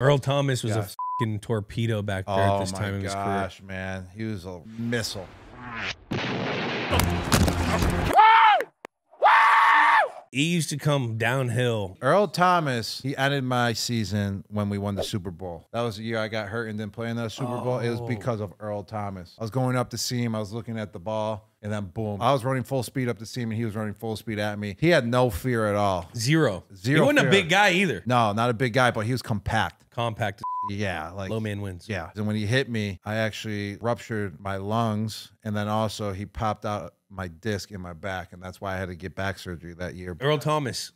Earl Thomas was a fucking torpedo back there at Oh this time my in his career. gosh, man, he was a missile. He used to come downhill. Earl Thomas, he ended my season when we won the Super Bowl. That was the year I got hurt and didn't play in the Super Bowl. It was Oh. because of Earl Thomas. I was going up to see him. I was looking at the ball, and then boom. I was running full speed up see him, and he was running full speed at me. He had no fear at all. Zero. Zero He wasn't fear. a big guy either. No, not a big guy, but he was compact. Compact. Yeah, like Low man wins. Yeah. And when he hit me, I actually ruptured my lungs. And then also he popped out my disc in my back. And that's why I had to get back surgery that year. Earl Thomas.